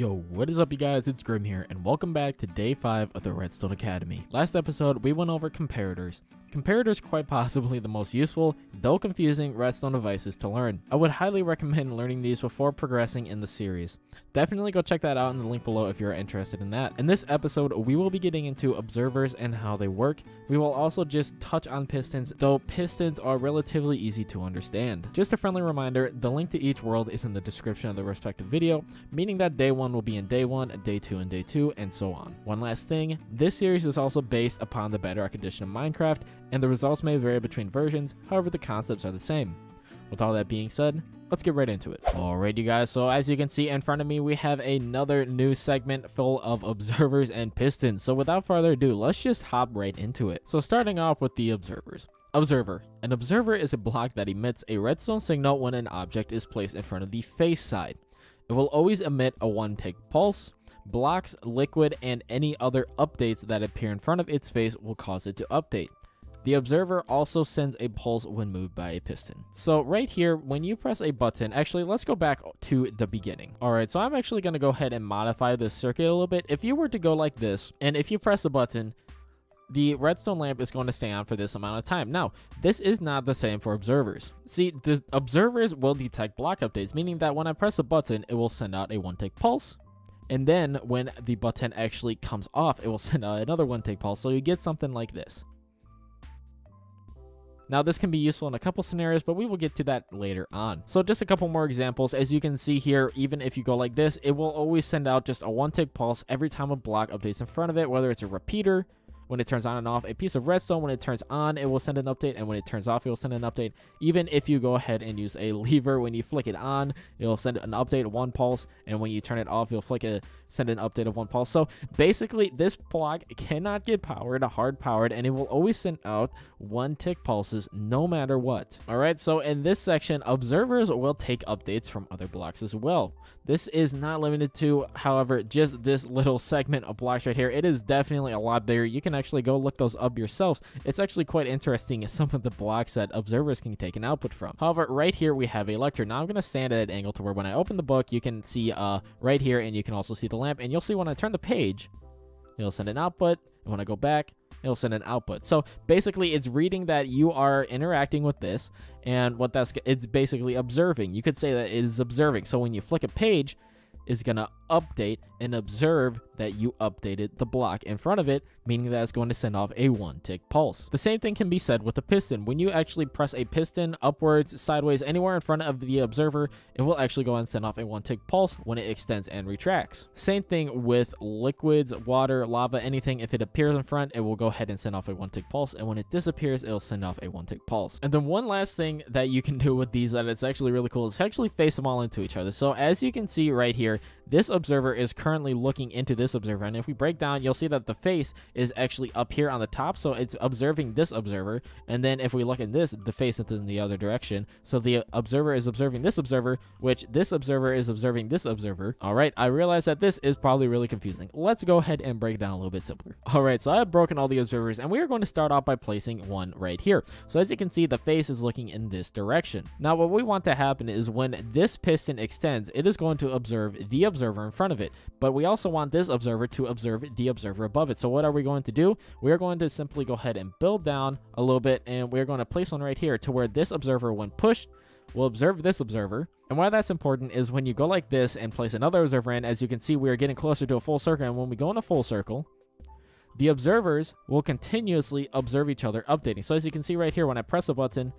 Yo, what is up you guys? It's Grim here and welcome back to day 5 of the Redstone Academy. Last episode, we went over comparators. Comparators quite possibly the most useful, though confusing, redstone devices to learn. I would highly recommend learning these before progressing in the series. Definitely go check that out in the link below if you're interested in that. In this episode, we will be getting into observers and how they work. We will also just touch on pistons, though pistons are relatively easy to understand. Just a friendly reminder, the link to each world is in the description of the respective video, meaning that day 1 will be in day 1, day 2 in day 2, and so on. One last thing, this series is also based upon the Bedrock edition of Minecraft, and the results may vary between versions, however the concepts are the same. With all that being said, let's get right into it. Alright you guys, so as you can see in front of me, we have another new segment full of observers and pistons. So without further ado, let's just hop right into it. So starting off with the observers. Observer. An observer is a block that emits a redstone signal when an object is placed in front of the face side. It will always emit a one-tick pulse. Blocks, liquid, and any other updates that appear in front of its face will cause it to update. The observer also sends a pulse when moved by a piston. So right here, when you press a button, actually, let's go back to the beginning. All right, so I'm actually going to go ahead and modify this circuit a little bit. If you were to go like this, and if you press a button, the redstone lamp is going to stay on for this amount of time. Now, this is not the same for observers. See, the observers will detect block updates, meaning that when I press a button, it will send out a one-tick pulse. And then when the button actually comes off, it will send out another one-tick pulse. So you get something like this. Now, this can be useful in a couple scenarios, but we will get to that later on. So just a couple more examples. As you can see here, even if you go like this, it will always send out just a one-tick pulse every time a block updates in front of it, whether it's a repeater, when it turns on and off. A piece of redstone, when it turns on, it will send an update, and when it turns off, it will send an update. Even if you go ahead and use a lever, when you flick it on, it will send an update of one pulse, and when you turn it off, you'll flick it, send an update of one pulse. So basically, this block cannot get powered, hard powered, and it will always send out one tick pulses no matter what. All right, so in this section, observers will take updates from other blocks as well. This is not limited to, however, just this little segment of blocks right here. It is definitely a lot bigger. You can actually go look those up yourselves. It's actually quite interesting as some of the blocks that observers can take an output from. However, right here we have a lectern. Now I'm going to stand at an angle to where when I open the book, you can see uh, right here and you can also see the lamp. And you'll see when I turn the page, it'll send an output. And when I go back, it'll send an output. So basically, it's reading that you are interacting with this, and what that's it's basically observing. You could say that it is observing. So when you flick a page, it's gonna update and observe that you updated the block in front of it, meaning that it's going to send off a one tick pulse. The same thing can be said with a piston. When you actually press a piston upwards, sideways, anywhere in front of the observer, it will actually go and send off a one tick pulse when it extends and retracts. Same thing with liquids, water, lava, anything. If it appears in front, it will go ahead and send off a one tick pulse. And when it disappears, it'll send off a one tick pulse. And then one last thing that you can do with these that it's actually really cool is actually face them all into each other. So as you can see right here, this observer is currently looking into this observer. And if we break down, you'll see that the face is actually up here on the top. So it's observing this observer. And then if we look at this, the face is in the other direction. So the observer is observing this observer, which this observer is observing this observer. All right, I realize that this is probably really confusing. Let's go ahead and break down a little bit simpler. All right, so I have broken all the observers and we are going to start off by placing one right here. So as you can see, the face is looking in this direction. Now, what we want to happen is when this piston extends, it is going to observe the observer observer in front of it. But we also want this observer to observe the observer above it. So what are we going to do? We're going to simply go ahead and build down a little bit and we're going to place one right here to where this observer when pushed will observe this observer. And why that's important is when you go like this and place another observer in, as you can see, we are getting closer to a full circle. And when we go in a full circle, the observers will continuously observe each other updating. So as you can see right here, when I press a button,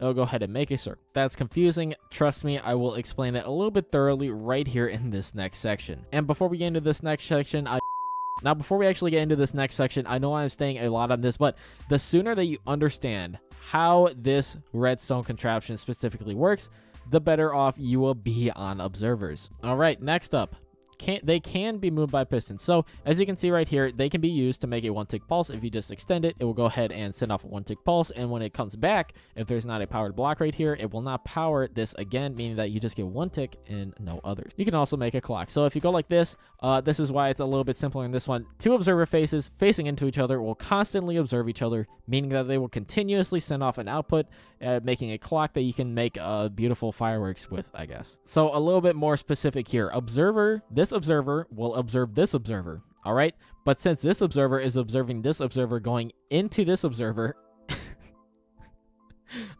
it'll go ahead and make a circle. That's confusing. Trust me, I will explain it a little bit thoroughly right here in this next section. And before we get into this next section, I now, before we actually get into this next section, I know I'm staying a lot on this, but the sooner that you understand how this redstone contraption specifically works, the better off you will be on observers. All right, next up, can they can be moved by pistons. So as you can see right here, they can be used to make a one tick pulse. If you just extend it, it will go ahead and send off a one tick pulse. And when it comes back, if there's not a powered block right here, it will not power this again, meaning that you just get one tick and no others. You can also make a clock. So if you go like this, uh, this is why it's a little bit simpler in this one. Two observer faces facing into each other will constantly observe each other, meaning that they will continuously send off an output, uh, making a clock that you can make uh, beautiful fireworks with, I guess. So a little bit more specific here. Observer, this this observer will observe this observer. All right. But since this observer is observing this observer going into this observer,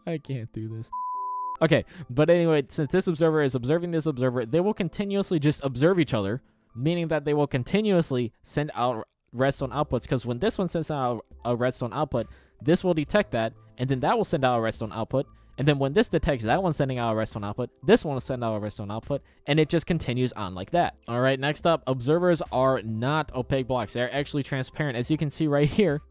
I can't do this. Okay, but anyway, since this observer is observing this observer, they will continuously just observe each other, meaning that they will continuously send out redstone outputs. Because when this one sends out a redstone output, this will detect that, and then that will send out a redstone output. And then when this detects that one sending out a redstone output, this one will send out a redstone output, and it just continues on like that. All right, next up, observers are not opaque blocks. They're actually transparent. As you can see right here,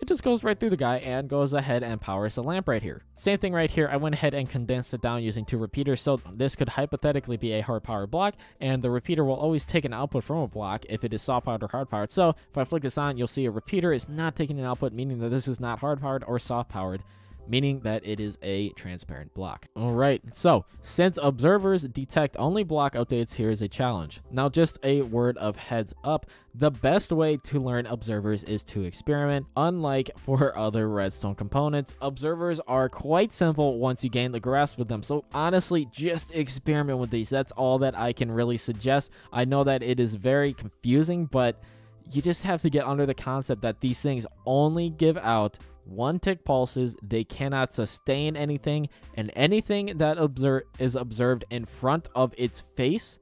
it just goes right through the guy and goes ahead and powers the lamp right here. Same thing right here. I went ahead and condensed it down using two repeaters. So this could hypothetically be a hard powered block and the repeater will always take an output from a block if it is soft powered or hard powered. So if I flick this on, you'll see a repeater is not taking an output, meaning that this is not hard powered or soft powered meaning that it is a transparent block. All right, so since observers detect only block updates, here is a challenge. Now, just a word of heads up, the best way to learn observers is to experiment. Unlike for other redstone components, observers are quite simple once you gain the grasp of them. So honestly, just experiment with these. That's all that I can really suggest. I know that it is very confusing, but you just have to get under the concept that these things only give out one tick pulses, they cannot sustain anything, and anything that obser is observed in front of its face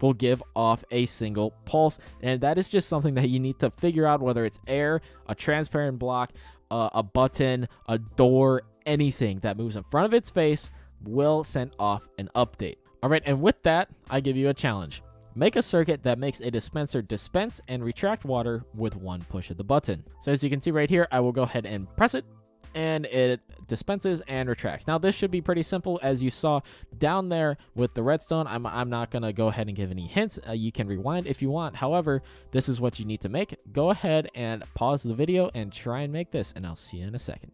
will give off a single pulse. And that is just something that you need to figure out whether it's air, a transparent block, uh, a button, a door, anything that moves in front of its face will send off an update. All right, and with that, I give you a challenge. Make a circuit that makes a dispenser dispense and retract water with one push of the button. So as you can see right here, I will go ahead and press it and it dispenses and retracts. Now this should be pretty simple as you saw down there with the redstone. I'm, I'm not going to go ahead and give any hints. Uh, you can rewind if you want. However, this is what you need to make. Go ahead and pause the video and try and make this and I'll see you in a second.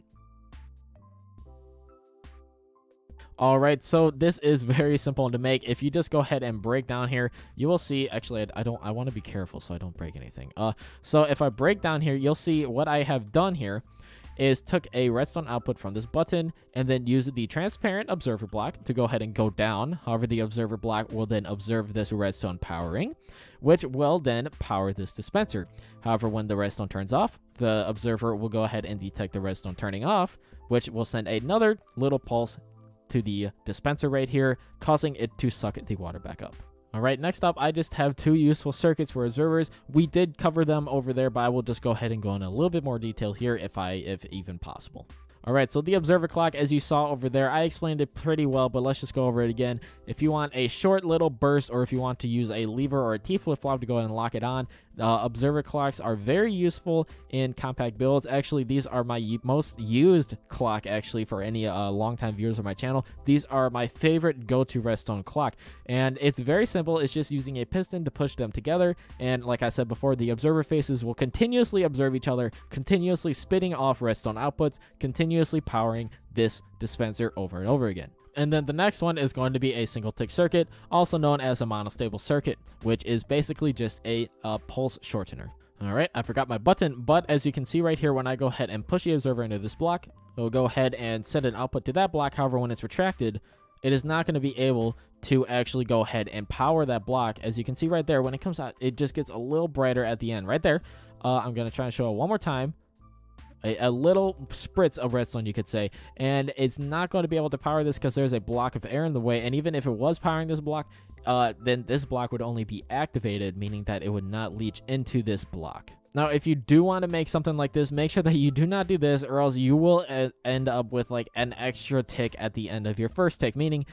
All right, so this is very simple to make. If you just go ahead and break down here, you will see, actually, I don't, I want to be careful so I don't break anything. Uh, So if I break down here, you'll see what I have done here is took a redstone output from this button and then used the transparent observer block to go ahead and go down. However, the observer block will then observe this redstone powering, which will then power this dispenser. However, when the redstone turns off, the observer will go ahead and detect the redstone turning off, which will send another little pulse to the dispenser right here, causing it to suck the water back up. All right, next up, I just have two useful circuits for observers. We did cover them over there, but I will just go ahead and go in a little bit more detail here if I, if even possible. All right, so the observer clock, as you saw over there, I explained it pretty well, but let's just go over it again. If you want a short little burst or if you want to use a lever or a T flip-flop to go ahead and lock it on, uh, observer clocks are very useful in compact builds. Actually, these are my most used clock, actually, for any uh, longtime viewers of my channel. These are my favorite go-to redstone clock, and it's very simple. It's just using a piston to push them together, and like I said before, the observer faces will continuously observe each other, continuously spitting off redstone outputs, continuously powering this dispenser over and over again. And then the next one is going to be a single tick circuit, also known as a monostable circuit, which is basically just a, a pulse shortener. All right, I forgot my button, but as you can see right here, when I go ahead and push the observer into this block, it will go ahead and send an output to that block. However, when it's retracted, it is not going to be able to actually go ahead and power that block. As you can see right there, when it comes out, it just gets a little brighter at the end. Right there, uh, I'm going to try and show it one more time a, a, little spritz of redstone, you could say. And it's not going to be able to power this because there's a block of air in the way. And even if it was powering this block, uh, then this block would only be activated, meaning that it would not leach into this block. Now, if you do want to make something like this, make sure that you do not do this or else you will end up with like an extra tick at the end of your first tick, meaning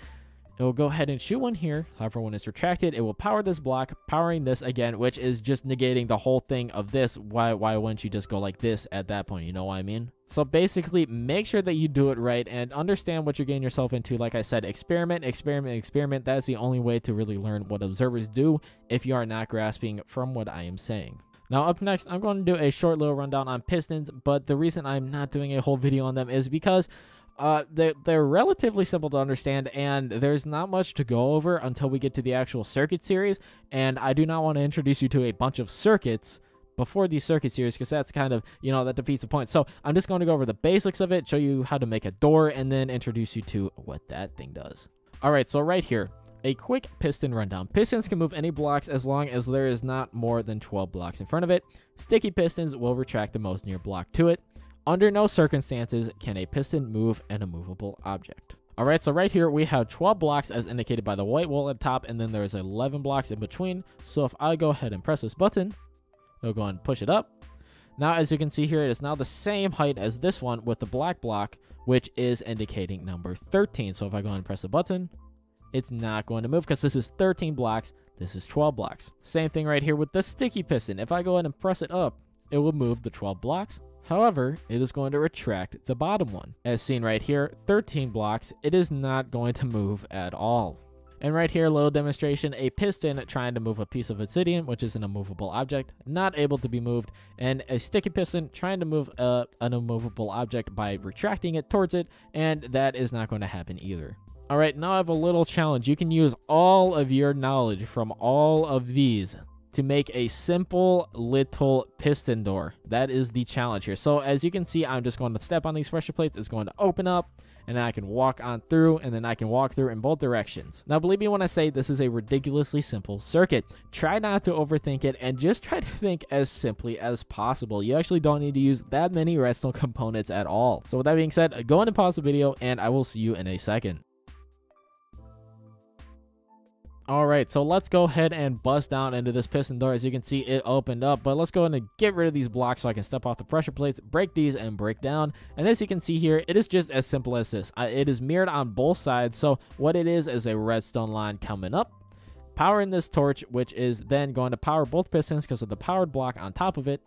it will go ahead and shoot one here. However, when it's retracted, it will power this block, powering this again, which is just negating the whole thing of this. Why, why wouldn't you just go like this at that point? You know what I mean? So basically, make sure that you do it right and understand what you're getting yourself into. Like I said, experiment, experiment, experiment. That's the only way to really learn what observers do if you are not grasping from what I am saying. Now up next, I'm going to do a short little rundown on pistons, but the reason I'm not doing a whole video on them is because uh, they're, they're relatively simple to understand, and there's not much to go over until we get to the actual circuit series. And I do not want to introduce you to a bunch of circuits before the circuit series because that's kind of, you know, that defeats the point. So I'm just going to go over the basics of it, show you how to make a door, and then introduce you to what that thing does. All right, so right here, A quick piston rundown. Pistons can move any blocks as long as there is not more than 12 blocks in front of it. Sticky pistons will retract the most near block to it. Under no circumstances can a piston move an immovable object. Alright, so right here we have 12 blocks as indicated by the white wall at top, and then there's 11 blocks in between. So if I go ahead and press this button, it'll go and push it up. Now, as you can see here, it is now the same height as this one with the black block, which is indicating number 13. So if I go and press the button, it's not going to move because this is 13 blocks. This is 12 blocks. Same thing right here with the sticky piston. If I go ahead and press it up, it will move the 12 blocks. However, it is going to retract the bottom one. As seen right here, 13 blocks, it is not going to move at all. And right here, a little demonstration, a piston trying to move a piece of obsidian, which is an immovable object, not able to be moved, and a sticky piston trying to move uh, an immovable object by retracting it towards it, and that is not going to happen either. All right, now I have a little challenge. You can use all of your knowledge from all of these to make a simple little piston door. That is the challenge here. So as you can see, I'm just going to step on these pressure plates. It's going to open up and then I can walk on through and then I can walk through in both directions. Now, believe me when I say this is a ridiculously simple circuit. Try not to overthink it and just try to think as simply as possible. You actually don't need to use that many redstone components at all. So with that being said, go and pause the video and I will see you in a second. All right, so let's go ahead and bust down into this piston door. As you can see, it opened up, but let's go ahead and get rid of these blocks so I can step off the pressure plates, break these, and break down. And as you can see here, it is just as simple as this. it is mirrored on both sides, so what it is is a redstone line coming up, powering this torch, which is then going to power both pistons because of the powered block on top of it,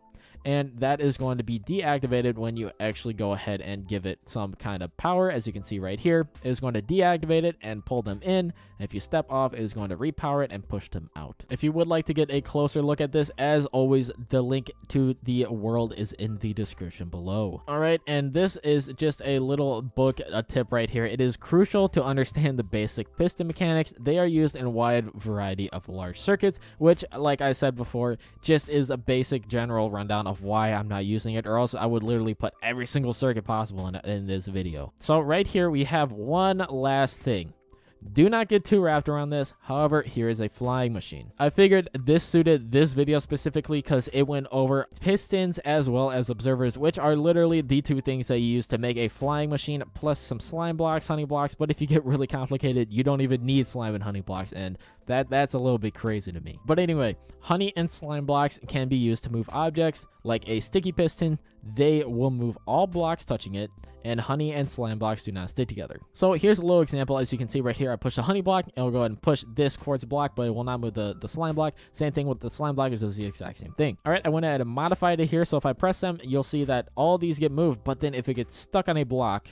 and that is going to be deactivated when you actually go ahead and give it some kind of power. As you can see right here, is going to deactivate it and pull them in. If you step off, it is going to repower it and push them out. If you would like to get a closer look at this, as always, the link to the world is in the description below. All right, and this is just a little book, a tip right here. It is crucial to understand the basic piston mechanics. They are used in a wide variety of large circuits, which, like I said before, just is a basic general rundown of why I'm not using it, or else I would literally put every single circuit possible in, in this video. So right here, we have one last thing. Do not get too wrapped around this. However, here is a flying machine. I figured this suited this video specifically because it went over pistons as well as observers, which are literally the two things that you use to make a flying machine plus some slime blocks, honey blocks. But if you get really complicated, you don't even need slime and honey blocks. And that that's a little bit crazy to me. But anyway, honey and slime blocks can be used to move objects like a sticky piston. They will move all blocks touching it and honey and slime blocks do not stick together. So here's a little example. As you can see right here, I push the honey block. It'll go ahead and push this quartz block, but it will not move the, the slime block. Same thing with the slime block. It does the exact same thing. All right, I went ahead and modified it here. So if I press them, you'll see that all these get moved. But then if it gets stuck on a block,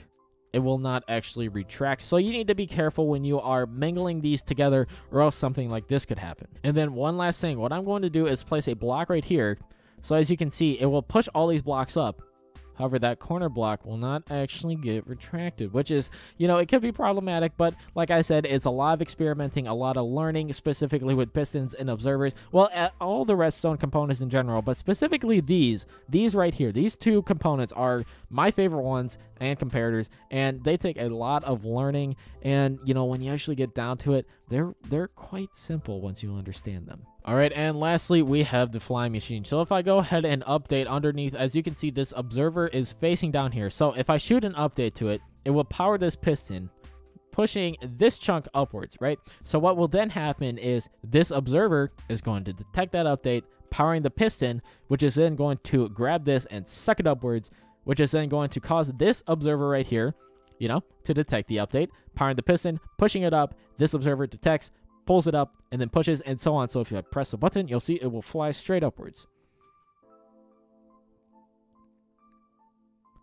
it will not actually retract. So you need to be careful when you are mingling these together or else something like this could happen. And then one last thing, what I'm going to do is place a block right here. So as you can see, it will push all these blocks up However, that corner block will not actually get retracted, which is, you know, it could be problematic, but like I said, it's a lot of experimenting, a lot of learning, specifically with pistons and observers. Well, all the redstone components in general, but specifically these, these right here, these two components are my favorite ones and comparators, and they take a lot of learning, and, you know, when you actually get down to it, they're, they're quite simple once you understand them. All right, and lastly, we have the flying machine. So if I go ahead and update underneath, as you can see, this observer is facing down here. So if I shoot an update to it, it will power this piston, pushing this chunk upwards, right? So what will then happen is this observer is going to detect that update, powering the piston, which is then going to grab this and suck it upwards, which is then going to cause this observer right here, you know, to detect the update, powering the piston, pushing it up, this observer detects, pulls it up, and then pushes, and so on. So if you press the button, you'll see it will fly straight upwards.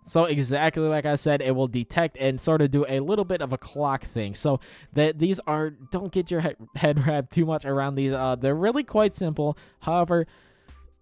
So exactly like I said, it will detect and sort of do a little bit of a clock thing. So that these are don't get your head, wrapped too much around these. Uh, they're really quite simple. However,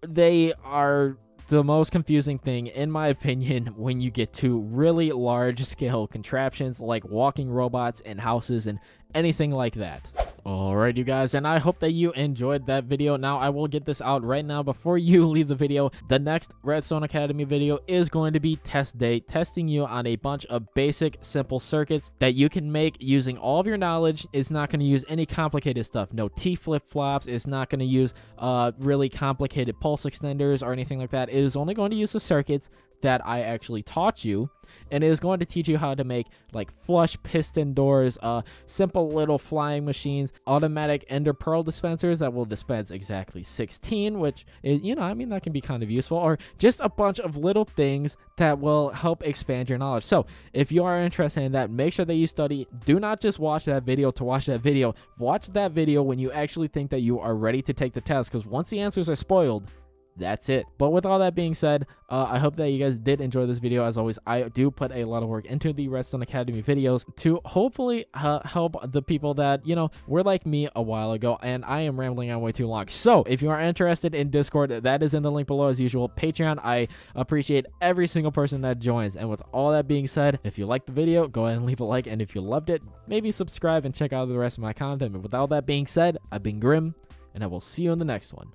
they are the most confusing thing, in my opinion, when you get to really large scale contraptions like walking robots and houses and anything like that. Alright, you guys, and I hope that you enjoyed that video. Now, I will get this out right now before you leave the video. The next Redstone Academy video is going to be test day, testing you on a bunch of basic, simple circuits that you can make using all of your knowledge. It's not going to use any complicated stuff. No T flip-flops. It's not going to use uh, really complicated pulse extenders or anything like that. It is only going to use the circuits that I actually taught you and it is going to teach you how to make like flush piston doors, uh, simple little flying machines, automatic ender pearl dispensers that will dispense exactly 16, which is, you know, I mean, that can be kind of useful, or just a bunch of little things that will help expand your knowledge. So if you are interested in that, make sure that you study. Do not just watch that video to watch that video. Watch that video when you actually think that you are ready to take the test, because once the answers are spoiled, that's it. But with all that being said, uh, I hope that you guys did enjoy this video. As always, I do put a lot of work into the Redstone Academy videos to hopefully uh, help the people that, you know, were like me a while ago, and I am rambling on way too long. So if you are interested in Discord, that is in the link below as usual. Patreon, I appreciate every single person that joins. And with all that being said, if you liked the video, go ahead and leave a like. And if you loved it, maybe subscribe and check out the rest of my content. But with all that being said, I've been Grim, and I will see you in the next one.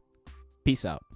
Peace out.